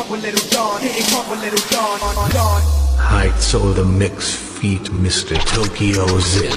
pump with the mix feet, Mr. Tokyo Zip.